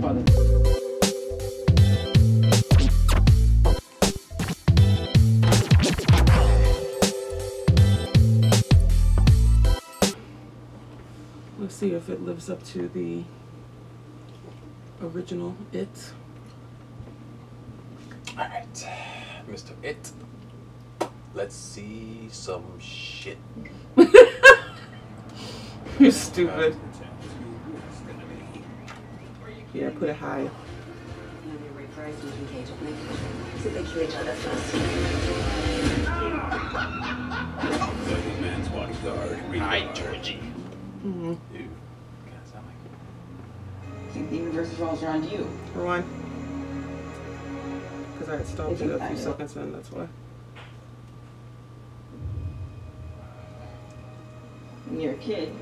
grandfather. Let's see if it lives up to the original It. Alright, Mr. It, let's see some shit. You're stupid. Yeah, put it high. Hi, Georgie. Mm-hmm. I think the universe revolves around you. Rewind. Because I had stopped it you a few seconds in, that's why. When you're a kid,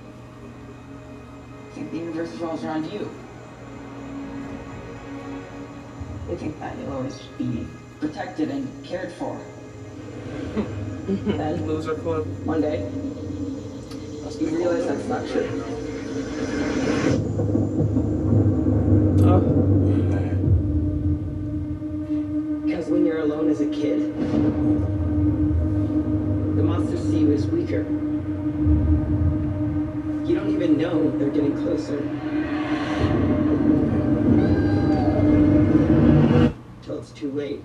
I think the universe revolves around you. You think that you'll always be protected and cared for. then, Loser club. one day, you realize that's not true. Oh, Because when you're alone as a kid, the monsters see you as weaker. You don't even know they're getting closer. Till it's too late.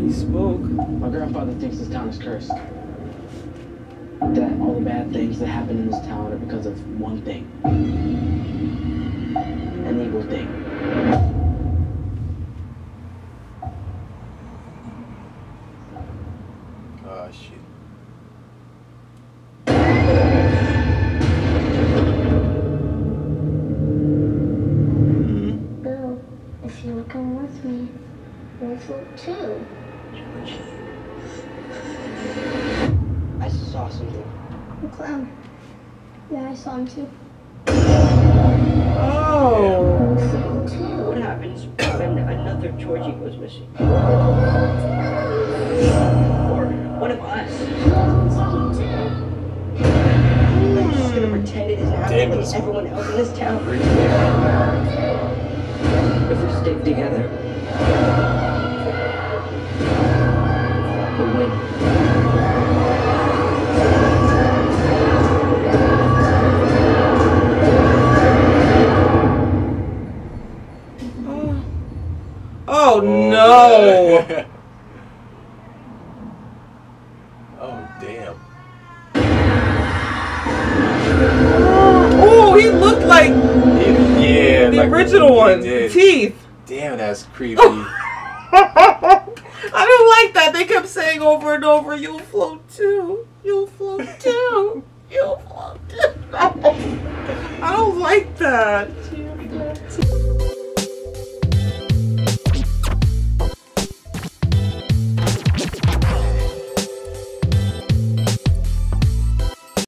he spoke. My grandfather thinks this town is cursed. That all the bad things that happen in this town are because of one thing. An evil thing. Oh shit. Bill, if you will come with me, we'll float too. I saw something. A clown. Yeah, I saw him too. Oh. We'll float too. What happens when another Georgie goes missing? It isn't Damn like everyone else in this town. If we stick together, we'll win. Oh, oh no. like Yeah, the like original one. Teeth. Damn, that's creepy. I don't like that. They kept saying over and over, "You'll float too. You'll float too. You'll float too." I don't like that.